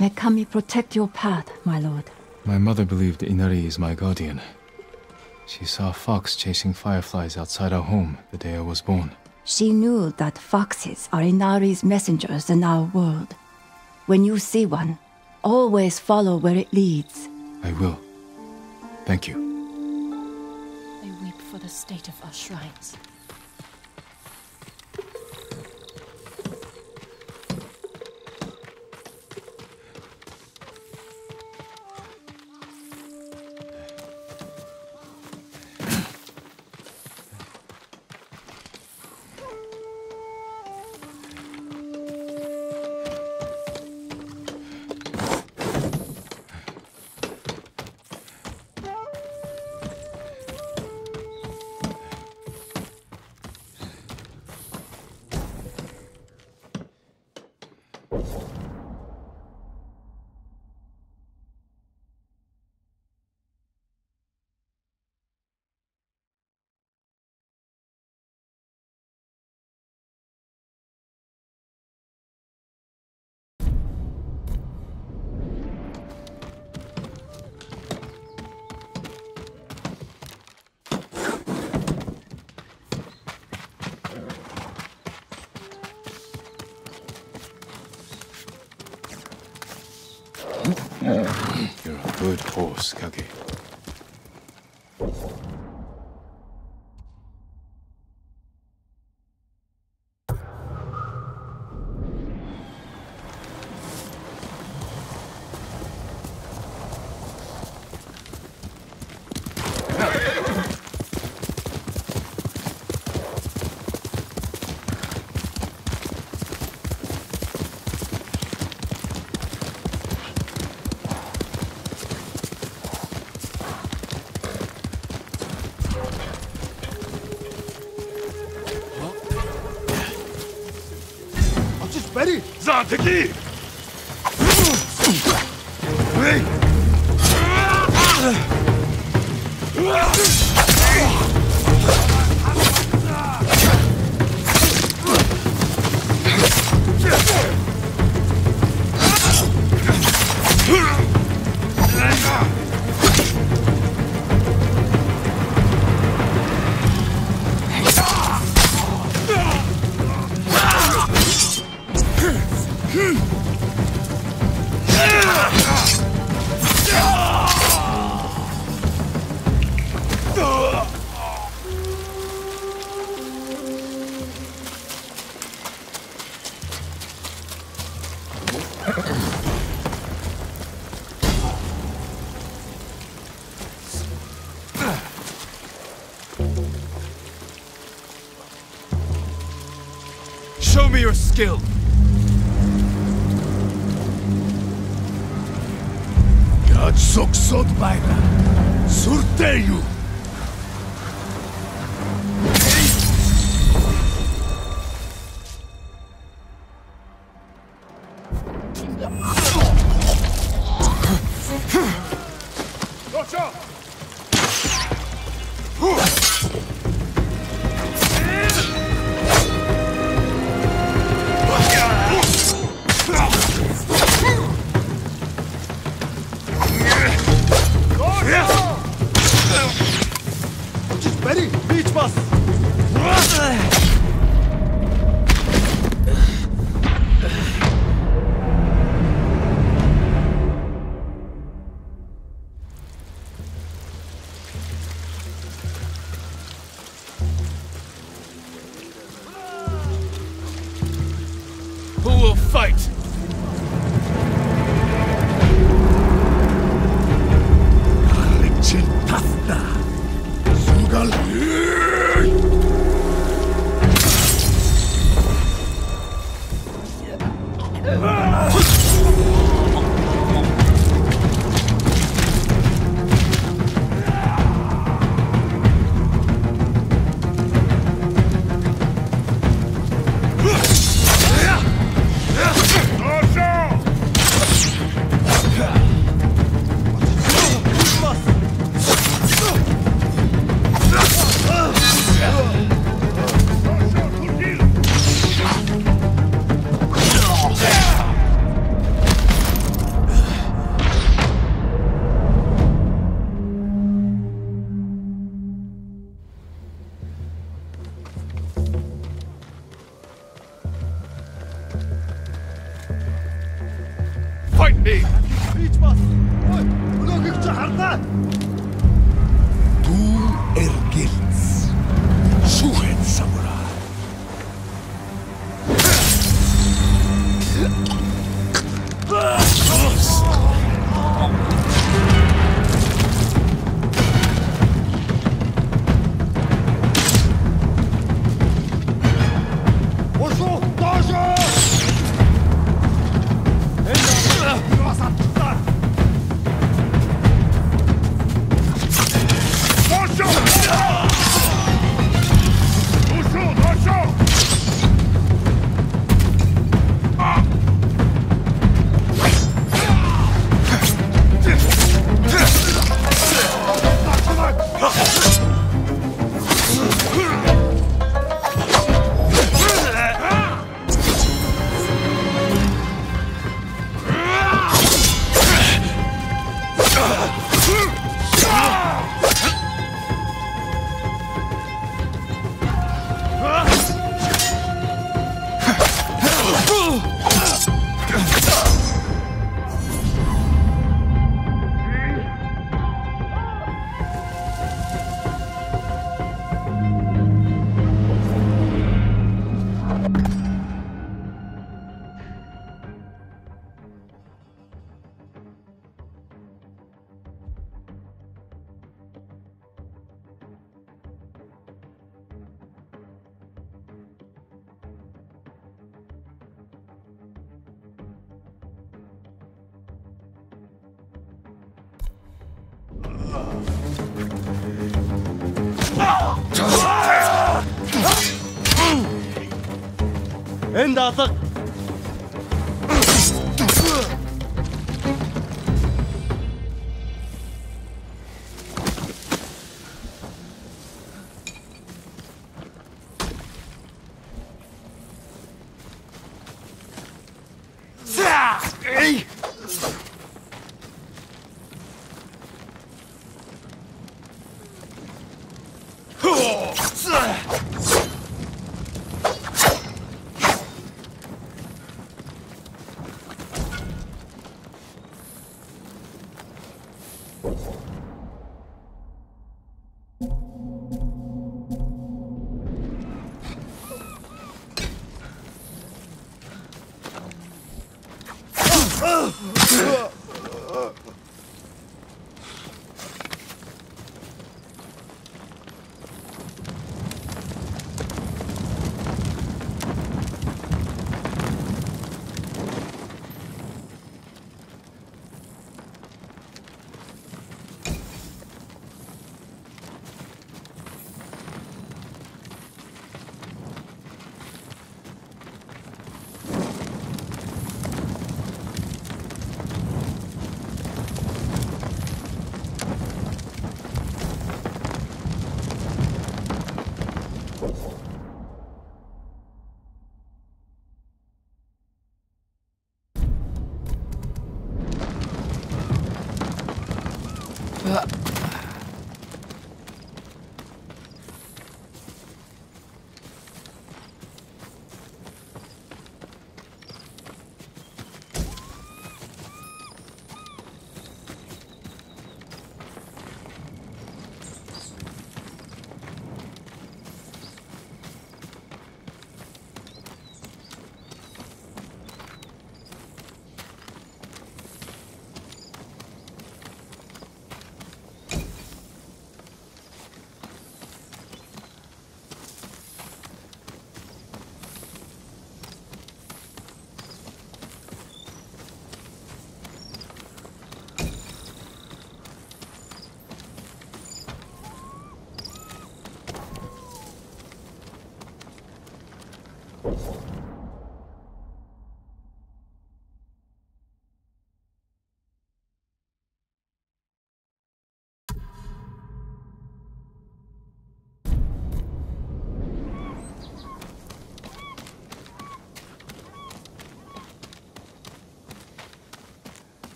May Kami protect your path, my lord. My mother believed Inari is my guardian. She saw a fox chasing fireflies outside our home the day I was born. She knew that foxes are Inari's messengers in our world. When you see one, always follow where it leads. I will. Thank you. They weep for the state of our shrines. Good horse, Kage. Ready? Me your skill! Yatsok bijna. Surteju.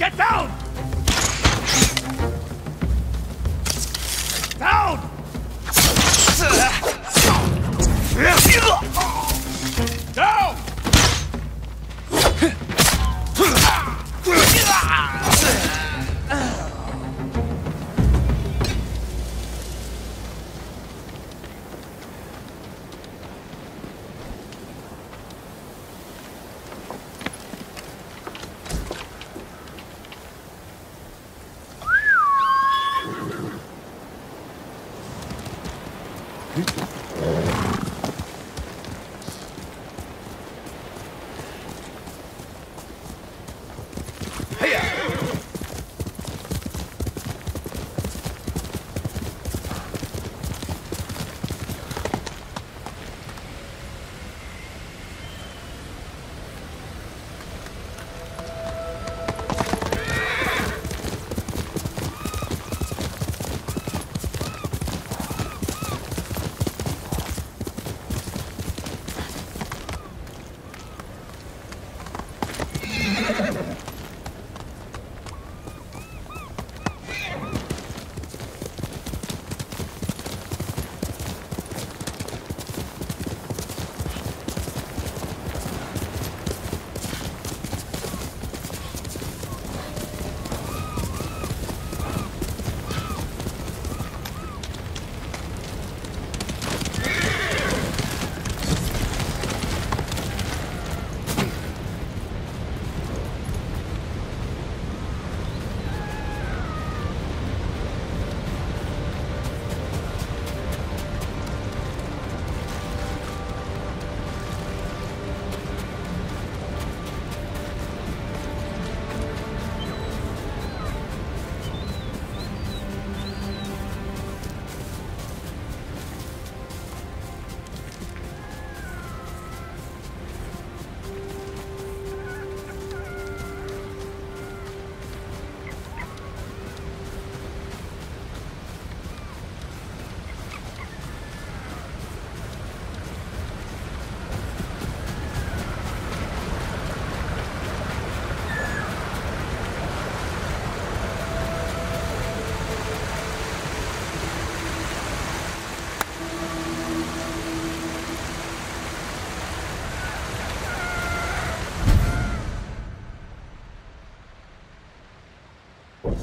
Get down!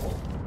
helpful.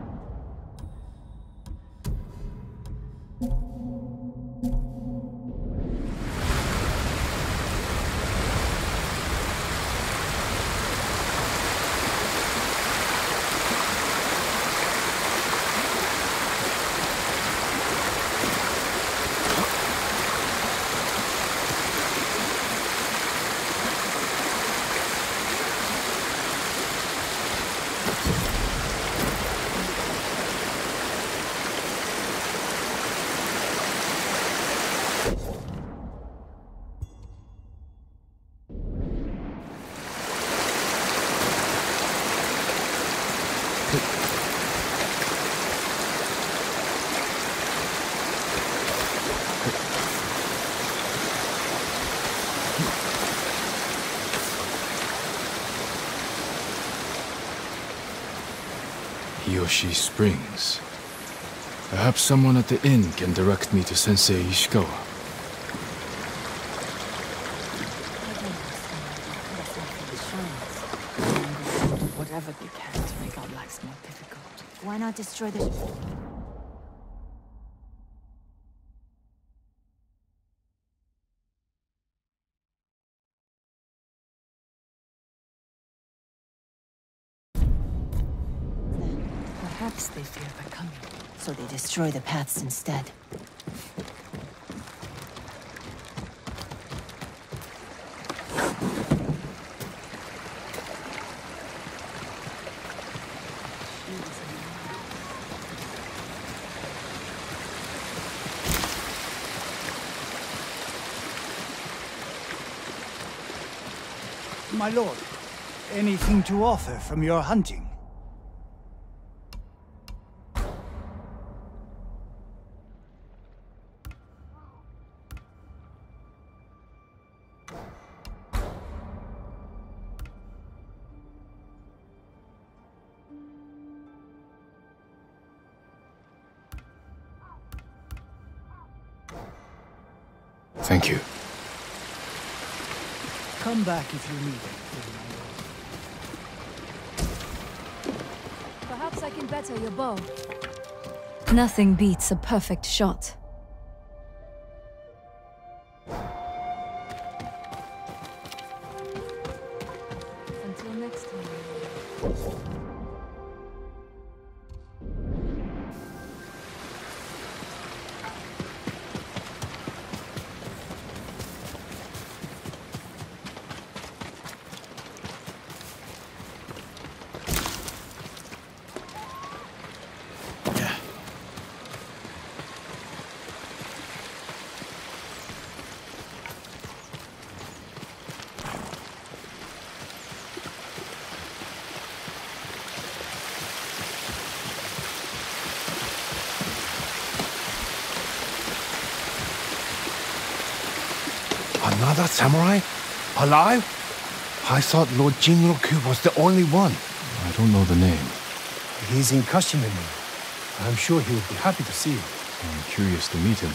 Yoshi Springs. Perhaps someone at the inn can direct me to Sensei Ishikawa. Whatever you can to make our lives more difficult. Why not destroy the... destroy the paths instead. My lord, anything to offer from your hunting? Back if you need anything, Perhaps I can better your bow. Nothing beats a perfect shot. Another samurai? Alive? I thought Lord Jinroku was the only one. I don't know the name. He's in Kashimini. I'm sure he would be happy to see you. I'm curious to meet him.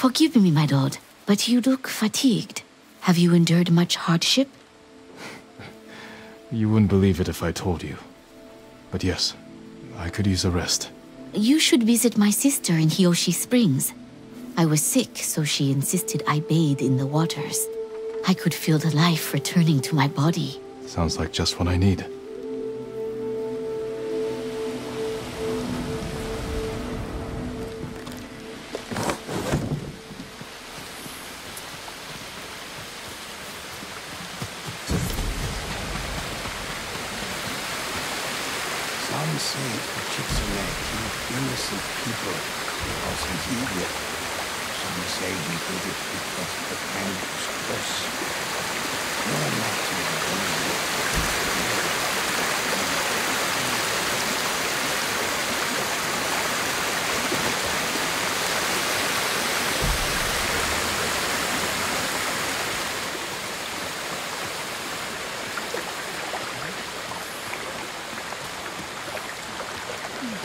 Forgive me, my lord, but you look fatigued. Have you endured much hardship? You wouldn't believe it if I told you. But yes, I could use a rest. You should visit my sister in Hiyoshi Springs. I was sick, so she insisted I bathe in the waters. I could feel the life returning to my body. Sounds like just what I need.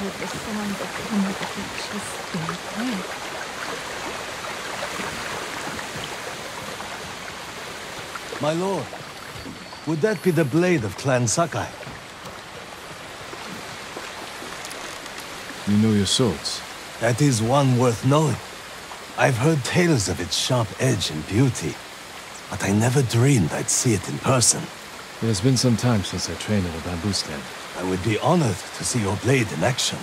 The sound of coming of beaches in prayer. My lord, would that be the blade of Clan Sakai? You know your swords. That is one worth knowing. I've heard tales of its sharp edge and beauty, but I never dreamed I'd see it in person. It has been some time since I trained in a bamboo stand. I would be honored to see your blade in action.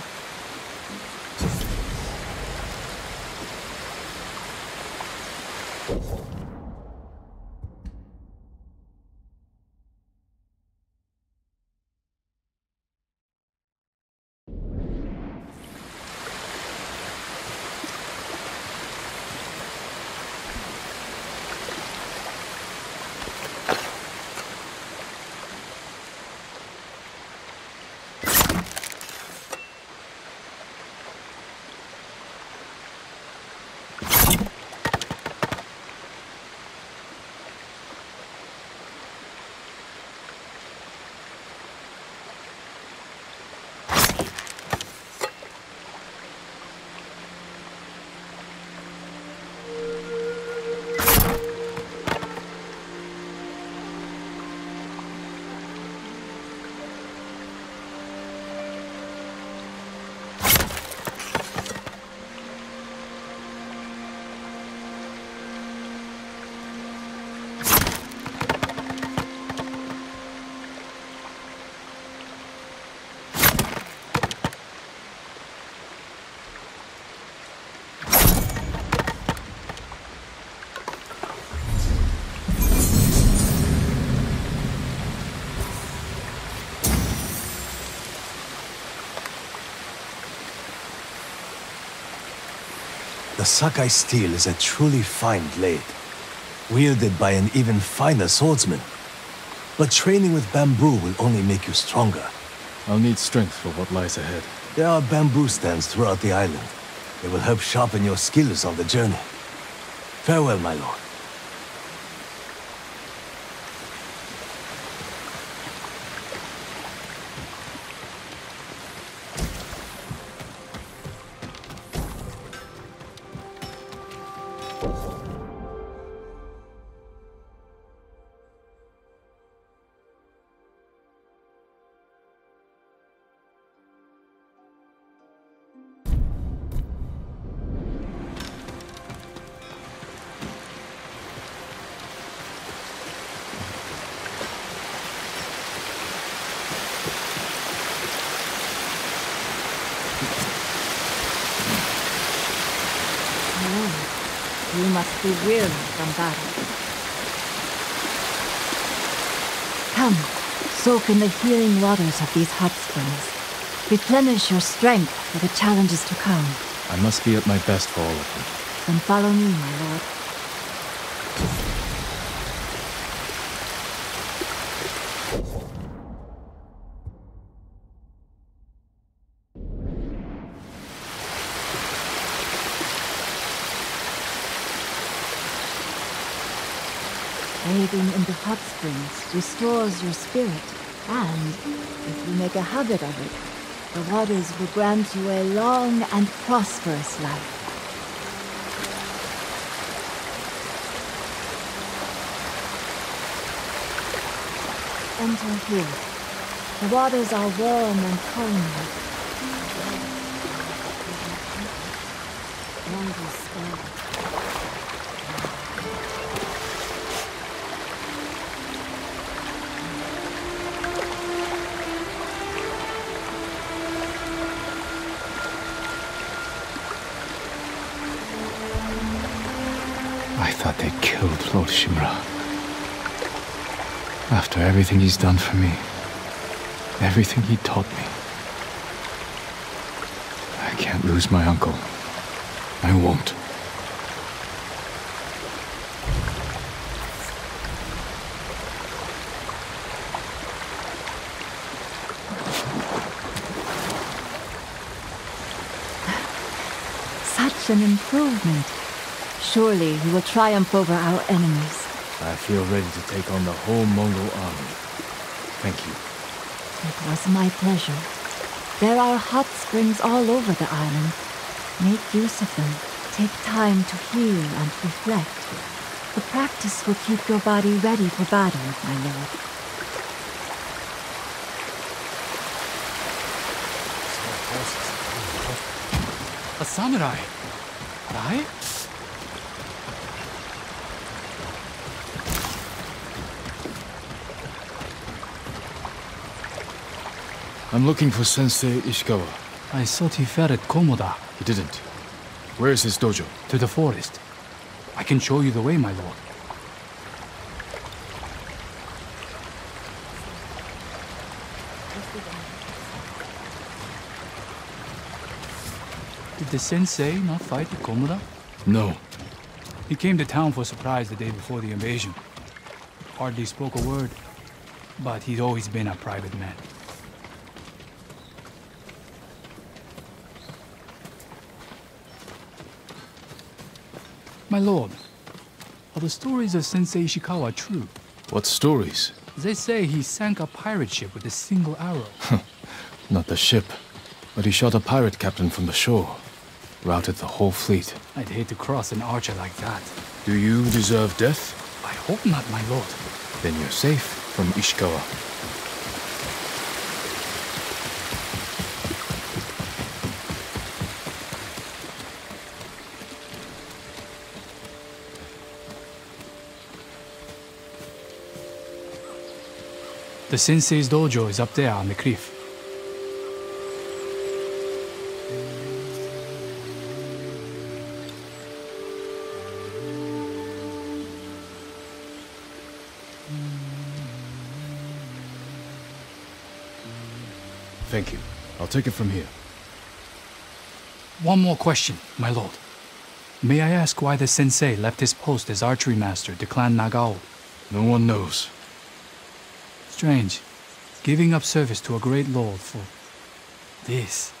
The Sakai steel is a truly fine blade, wielded by an even finer swordsman. But training with bamboo will only make you stronger. I'll need strength for what lies ahead. There are bamboo stands throughout the island. They will help sharpen your skills on the journey. Farewell, my lord. You must be weary from battle. Come, soak in the healing waters of these hot springs. Replenish your strength for the challenges to come. I must be at my best for all of them. Then follow me, my lord. Bathing in the hot springs restores your spirit, and if you make a habit of it, the waters will grant you a long and prosperous life. Enter here. The waters are warm and calm. Thought they killed Lord Shimura. After everything he's done for me, everything he taught me. I can't lose my uncle. I won't. Such an improvement. Surely you will triumph over our enemies. I feel ready to take on the whole Mongol army. Thank you. It was my pleasure. There are hot springs all over the island. Make use of them. Take time to heal and reflect. The practice will keep your body ready for battle, my lord. A samurai. Right? I'm looking for Sensei Ishikawa. I thought he fell at Komoda. He didn't. Where is his dojo? To the forest. I can show you the way, my lord. Did the sensei not fight at Komoda? No. He came to town for surprise the day before the invasion. Hardly spoke a word, but he's always been a private man. My lord, are the stories of Sensei Ishikawa true? What stories? They say he sank a pirate ship with a single arrow. Not the ship, but he shot a pirate captain from the shore. Routed the whole fleet. I'd hate to cross an archer like that. Do you deserve death? I hope not, my lord. Then you're safe from Ishikawa. The sensei's dojo is up there on the cliff. Thank you. I'll take it from here. One more question, my lord. May I ask why the sensei left his post as archery master to Clan Nagao? No one knows. Strange. Giving up service to a great lord for this.